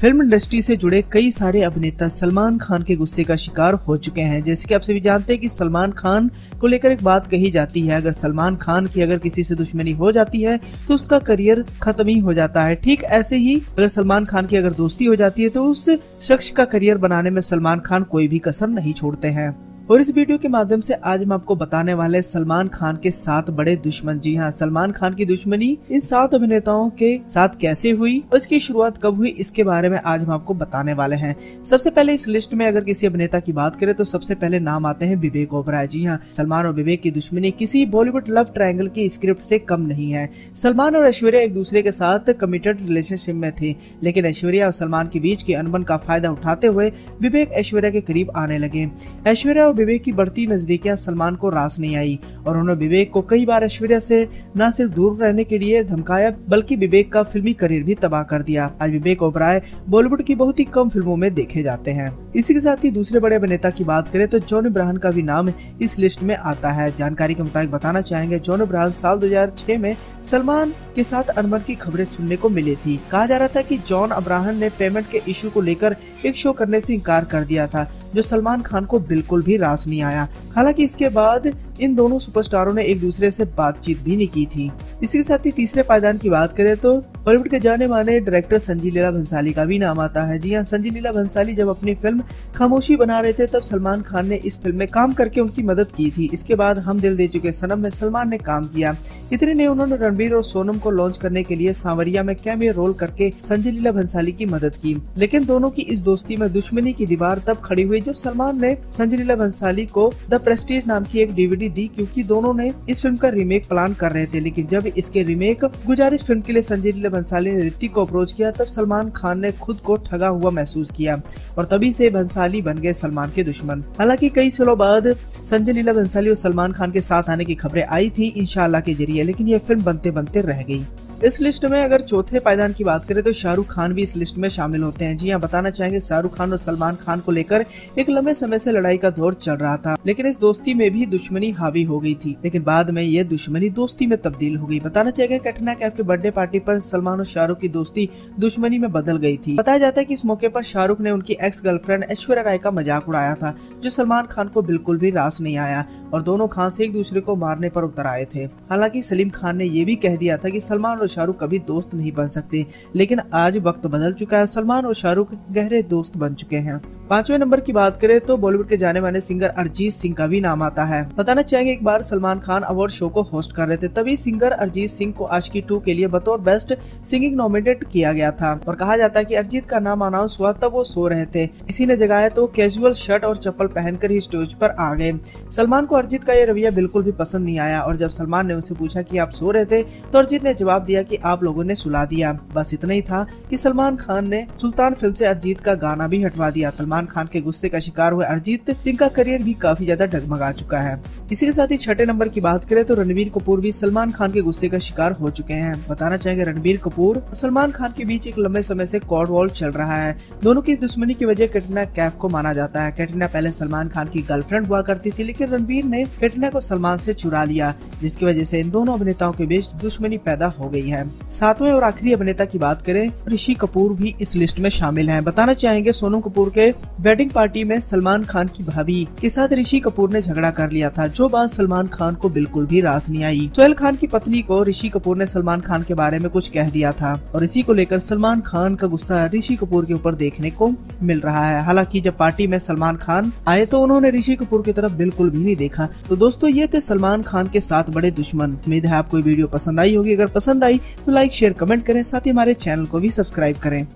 Film industry से जुड़े कई सारे अभिनेता सलमान खान के गुस्से का शिकार हो चुके हैं। जैसे कि आप सभी जानते हैं कि सलमान खान को लेकर एक बात कही जाती है, अगर सलमान खान की अगर किसी से दुश्मनी हो जाती है तो उसका करियर खत्म ही हो जाता है। ठीक ऐसे ही अगर सलमान खान की अगर दोस्ती हो जाती है तो उस शख्स का करियर बनाने में सलमान खान कोई भी कसर नहीं छोड़ते हैं। और इस वीडियो के माध्यम से आज हम आपको बताने वाले सलमान खान के सात बड़े दुश्मन। जी हाँ सलमान खान की दुश्मनी इन सात अभिनेताओं के साथ कैसे हुई और इसकी शुरुआत कब हुई, इसके बारे में आज हम आपको बताने वाले हैं। सबसे पहले इस लिस्ट में अगर किसी अभिनेता की बात करें तो सबसे पहले नाम आते हैं विवेक ओबराय। जी हाँ सलमान और विवेक की दुश्मनी किसी बॉलीवुड लव ट्रायंगल की स्क्रिप्ट से कम नहीं है। सलमान और ऐश्वर्या एक दूसरे के साथ कमिटेड रिलेशनशिप में थे, लेकिन ऐश्वर्या और सलमान के बीच की अनबन का फ़ायदा उठाते हुए विवेक ऐश्वर्या के करीब आने लगे। ऐश्वर्या और विवेक की बढ़ती नजदीकियाँ सलमान को रास नहीं आई और उन्होंने विवेक को कई बार ऐश्वर्या से न सिर्फ़ दूर रहने के लिए धमकाया, बल्कि विवेक का फिल्मी करियर भी तबाह कर दिया। आज विवेक ओबराय बॉलीवुड की बहुत ही कम फ़िल्मों में देखे जाते हैं। इसी के साथ ही दूसरे बड़े अभिनेता की बात करें तो जॉन इब्राहन का भी नाम इस लिस्ट में आता है। जानकारी के मुताबिक बताना चाहेंगे, जॉन इब्राहन साल दो हज़ार छः में सलमान के साथ अनबन की खबरें सुनने को मिली थी। कहा जा रहा था कि जॉन अब्राहन ने पेमेंट के इशू को लेकर एक शो करने से इनकार कर दिया था। जो सलमान खान को बिल्कुल भी रास नहीं आया। हालाँकि इसके बाद इन दोनों सुपरस्टारों ने एक दूसरे से बातचीत भी नहीं की थी। इसी के साथ ही तीसरे पायदान की बात करें तो बॉलीवुड के जाने माने डायरेक्टर संजय लीला भंसाली का भी नाम आता है। जी हाँ संजय लीला भंसाली जब अपनी फ़िल्म खामोशी बना रहे थे, तब सलमान खान ने इस फ़िल्म में काम करके उनकी मदद की थी। इसके बाद हम दिल दे चुके सनम में सलमान ने काम किया। इतने ने उन्होंने रणबीर और सोनम को लॉन्च करने के लिए सांवरिया में कैमियो रोल करके संजय लीला भंसाली की मदद की। लेकिन दोनों की इस दोस्ती में दुश्मनी की दीवार तब खड़ी हुई जब सलमान ने संजय लीला भंसाली को द प्रेस्टीज नाम की एक डीवीडी दी क्योंकि दोनों ने इस फ़िल्म का रीमेक प्लान कर रहे थे। लेकिन जब इसके रीमेक गुजारिश फ़िल्म के लिए संजय लीला भंसाली ने ऋतिक को अप्रोच किया, तब सलमान खान ने खुद को ठगा हुआ महसूस किया और तभी से भंसाली बन गए सलमान के दुश्मन। हालाँकि कई सालों बाद संजय लीला भंसाली और सलमान खान के साथ आने की खबरें आई थी, इंशाल्लाह के ज़रिए, लेकिन यह फ़िल्म बनते बनते रह गई। इस लिस्ट में अगर चौथे पायदान की बात करें तो शाहरुख खान भी इस लिस्ट में शामिल होते हैं। जी हाँ बताना चाहेंगे शाहरुख खान और सलमान खान को लेकर एक लंबे समय से लड़ाई का दौर चल रहा था, लेकिन इस दोस्ती में भी दुश्मनी हावी हो गई थी, लेकिन बाद में ये दुश्मनी दोस्ती में तब्दील हो गई। बताना चाहेंगे कैटरीना कैफ के बर्थडे पार्टी पर सलमान और शाहरुख की दोस्ती दुश्मनी में बदल गई थी। बताया जाता है की इस मौके पर शाहरुख ने उनकी एक्स गर्लफ्रेंड ऐश्वर्या राय का मज़ाक उड़ाया था, जो सलमान खान को बिल्कुल भी रास नहीं आया। और दोनों खान से एक दूसरे को मारने पर उतर आए थे। हालाँकि सलीम खान ने यह भी कह दिया था कि सलमान और शाहरुख कभी दोस्त नहीं बन सकते, लेकिन आज वक्त बदल चुका है सलमान और शाहरुख गहरे दोस्त बन चुके हैं। पाँचवें नंबर की बात करें तो बॉलीवुड के जाने माने सिंगर अरिजीत सिंह का भी नाम आता है। बताना चाहेंगे एक बार सलमान खान अवार्ड शो को होस्ट कर रहे थे, तभी सिंगर अरिजीत सिंह को आशिकी टू के लिए बतौर बेस्ट सिंगिंग नॉमिनेट किया गया था और कहा जाता है की अरिजीत का नाम अनाउंस हुआ तब वो सो रहे थे। किसी ने जगाया तो कैजुअल शर्ट और चप्पल पहनकर ही स्टेज पर आ गए। सलमान को अरिजीत का ये रवैया बिल्कुल भी पसंद नहीं आया और जब सलमान ने उनसे पूछा कि आप सो रहे थे तो अरिजीत ने जवाब दिया कि आप लोगों ने सुला दिया। बस इतना ही था कि सलमान खान ने सुल्तान फ़िल्म से अरिजीत का गाना भी हटवा दिया। सलमान खान के गुस्से का शिकार हुए अरिजीत जिनका करियर भी काफ़ी ज़्यादा डगमगा चुका है। इसी के साथ ही छठे नंबर की बात करें तो रणबीर कपूर भी सलमान खान के गुस्से का शिकार हो चुके हैं। बताना चाहेंगे रणबीर कपूर और सलमान खान के बीच एक लंबे समय से कॉर्ड वॉल चल रहा है। दोनों की दुश्मनी की वजह कैटरीना कैफ को माना जाता है। कैटरीना पहले सलमान खान की गर्लफ्रेंड हुआ करती थी, लेकिन रणबीर ने कैटरीना को सलमान से चुरा लिया, जिसकी वजह से इन दोनों अभिनेताओं के बीच दुश्मनी पैदा हो गई है। सातवें और आखिरी अभिनेता की बात करें, ऋषि कपूर भी इस लिस्ट में शामिल हैं। बताना चाहेंगे सोनू कपूर के वेडिंग पार्टी में सलमान खान की भाभी के साथ ऋषि कपूर ने झगड़ा कर लिया था, जो बात सलमान खान को बिल्कुल भी रास नहीं आई। सोहेल खान की पत्नी को ऋषि कपूर ने सलमान खान के बारे में कुछ कह दिया था, और इसी को लेकर सलमान खान का गुस्सा ऋषि कपूर के ऊपर देखने को मिल रहा है। हालाँकि जब पार्टी में सलमान खान आए तो उन्होंने ऋषि कपूर की तरफ़ बिल्कुल भी नहीं देखा। तो दोस्तों, ये थे सलमान खान के साथ बड़े दुश्मन। उम्मीद है आपको वीडियो पसंद आई होगी। अगर पसंद आई तो लाइक शेयर कमेंट करें। साथ ही हमारे चैनल को भी सब्सक्राइब करें।